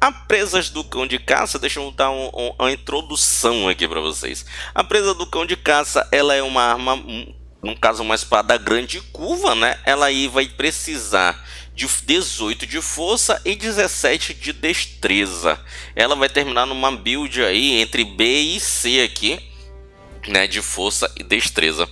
A presas do cão de caça, deixa eu dar um, um, uma introdução aqui para vocês. A presa do cão de caça, ela é uma arma, no caso uma espada grande curva, né? Ela aí vai precisar de 18 de força e 17 de destreza. Ela vai terminar numa build aí entre B e C aqui, né? De força e destreza.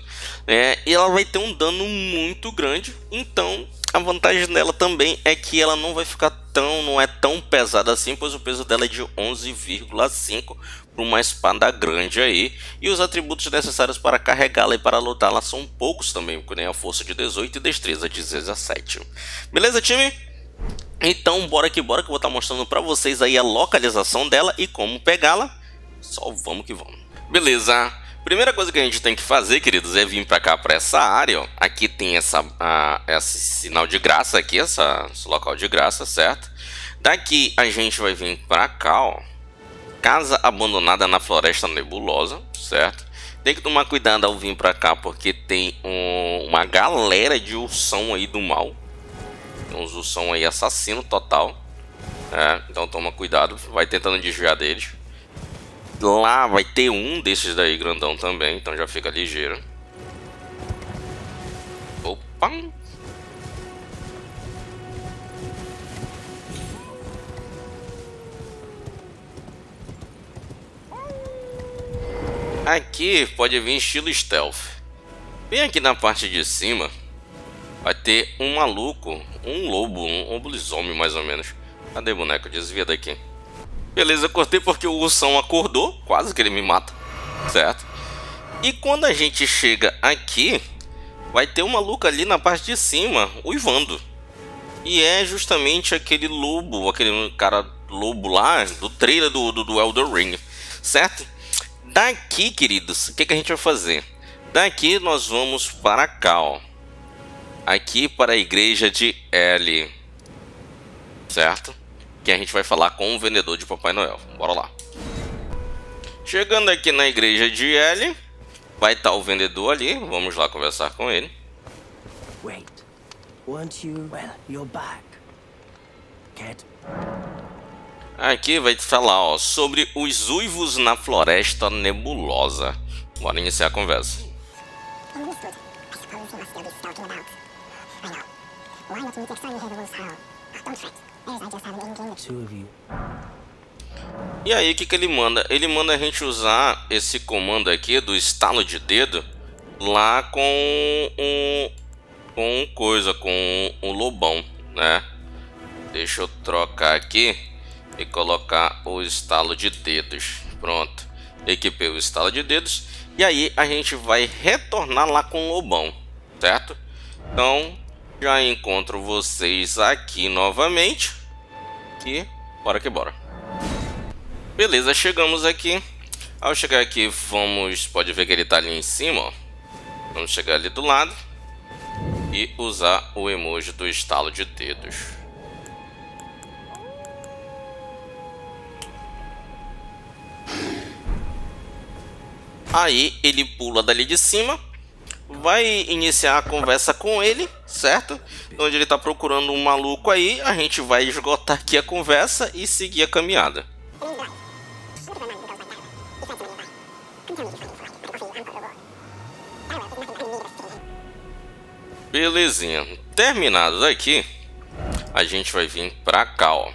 É, e ela vai ter um dano muito grande, então a vantagem dela também é que ela não vai ficar tão, não é tão pesada assim, pois o peso dela é de 11,5 para uma espada grande aí. E os atributos necessários para carregá-la e para lutá-la são poucos também, porque nem a força de 18 e destreza de 17. Beleza, time? Então, bora que bora que eu vou estar mostrando para vocês aí a localização dela e como pegá-la. Só vamos que vamos. Beleza. Primeira coisa que a gente tem que fazer, queridos, é vir para cá, para essa área. Ó. Aqui tem essa, a, esse sinal de graça aqui, essa, esse local de graça, certo? Daqui a gente vai vir para cá, ó. Casa abandonada na floresta nebulosa, certo? Tem que tomar cuidado ao vir para cá, porque tem um, uma galera de ursão aí do mal. Tem uns ursão aí assassino total. É, então toma cuidado, vai tentando desviar deles. Lá vai ter um desses daí grandão também, então já fica ligeiro. Opa! Aqui pode vir estilo stealth. Bem aqui na parte de cima vai ter um maluco, um lobo, um, lobisomem mais ou menos. Cadê boneco? Desvia daqui. Beleza, cortei porque o ursão acordou, quase que ele me mata, certo? E quando a gente chega aqui, vai ter um maluco ali na parte de cima, uivando. E é justamente aquele lobo, aquele cara lobo lá do trailer do, do, do Elder Ring, certo? Daqui, queridos, o que, que a gente vai fazer? Daqui nós vamos para cá, ó. Aqui para a igreja de L, certo? Que a gente vai falar com o vendedor de Papai Noel. Bora lá. Chegando aqui na igreja de L, vai estar o vendedor ali. Vamos lá conversar com ele. Wait. Weren't you? Well, you're back. Cat. Aqui vai te falar ó, sobre os uivos na floresta nebulosa. Bora iniciar a conversa. Fret. E aí, o que, que ele manda? Ele manda a gente usar esse comando aqui do estalo de dedo lá com um, com coisa, com um lobão, né? Deixa eu trocar aqui e colocar o estalo de dedos. Pronto, equipei o estalo de dedos e aí a gente vai retornar lá com o lobão, certo? Então, já encontro vocês aqui novamente aqui, bora que bora. Beleza, chegamos aqui. Ao chegar aqui, vamos... Pode ver que ele tá ali em cima, ó. Vamos chegar ali do lado. E usar o emoji do estalo de dedos. Aí ele pula dali de cima vai iniciar a conversa com ele, certo? Onde ele está procurando um maluco aí, a gente vai esgotar aqui a conversa e seguir a caminhada. Belezinha. Terminado daqui, a gente vai vir pra cá, ó.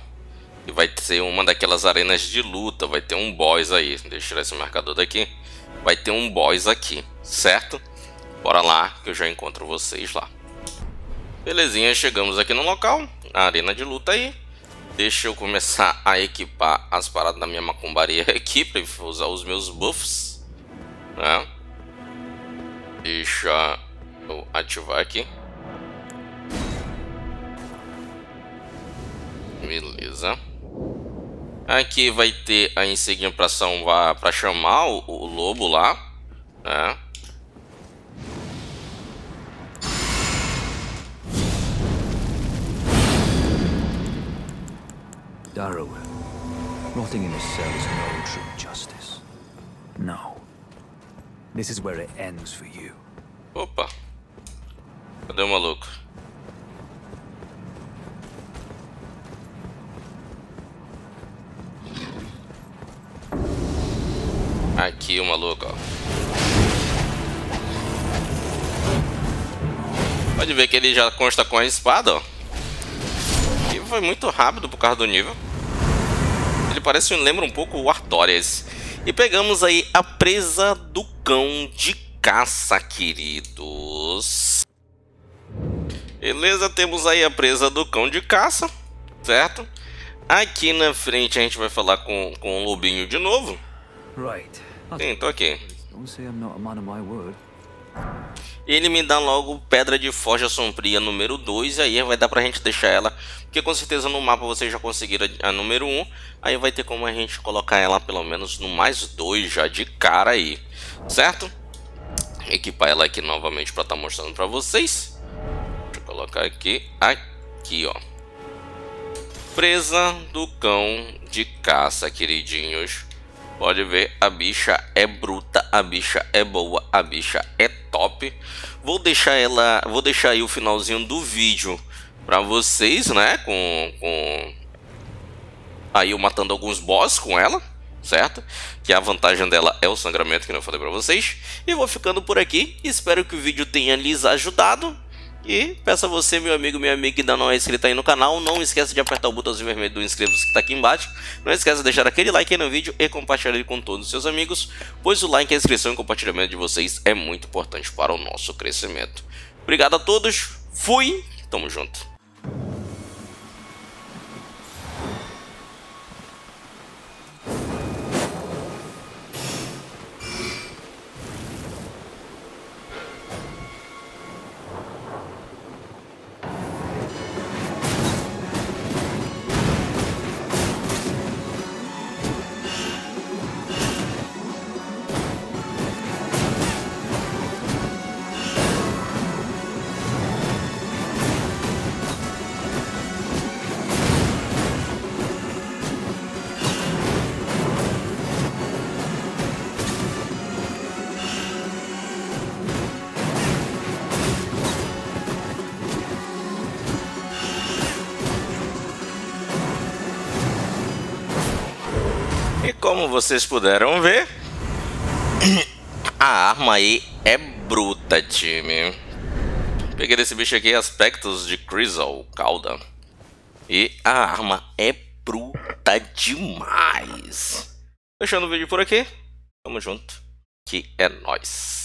E vai ser uma daquelas arenas de luta, vai ter um boss aí. Deixa eu tirar esse marcador daqui. Vai ter um boss aqui, certo? Bora lá que eu já encontro vocês lá. Belezinha, chegamos aqui no local, a arena de luta aí. Deixa eu começar a equipar as paradas da minha macumbaria aqui para usar os meus buffs. Né? Deixa eu ativar aqui. Beleza. Aqui vai ter a insígnia para chamar o, o lobo lá. Né? Darrower, rotting in his cell is no true justice. No. This is where it ends for you. Opa! Cadê o maluco? Aqui o maluco, ó. Pode ver que ele já consta com a espada, ó. Foi muito rápido por causa do nível. Ele parece, lembra um pouco o Artorias. E pegamos aí a presa do cão de caça, queridos. Beleza, temos aí a presa do cão de caça, certo? Aqui na frente a gente vai falar com, com o lobinho de novo. Sim, tô aqui. Ele me dá logo Pedra de Forja Sombria número 2, e aí vai dar pra gente deixar ela, porque com certeza no mapa vocês já conseguiram a número 1, um, aí vai ter como a gente colocar ela pelo menos no mais 2 já de cara aí, certo? Equipar ela aqui novamente pra estar tá mostrando pra vocês. Deixa eu colocar aqui, aqui ó. Presa do cão de caça, queridinhos. Pode ver, a bicha é bruta, a bicha é boa, a bicha é top. Vou deixar ela, vou deixar aí o finalzinho do vídeo para vocês, né, com, com aí eu matando alguns boss com ela, certo? Que a vantagem dela é o sangramento que eu falei para vocês. E vou ficando por aqui. Espero que o vídeo tenha lhes ajudado. E peço a você, meu amigo, minha amiga que ainda não é inscrito aí no canal, não esqueça de apertar o botãozinho vermelho do inscreva-se que está aqui embaixo. Não esqueça de deixar aquele like aí no vídeo e compartilhar ele com todos os seus amigos, pois o like, a inscrição e o compartilhamento de vocês é muito importante para o nosso crescimento. Obrigado a todos, fui, tamo junto. Como vocês puderam ver, a arma aí é bruta, time. Peguei desse bicho aqui aspectos de Crystal, cauda. E a arma é bruta demais. Fechando o vídeo por aqui. Tamo junto. Que é nóis.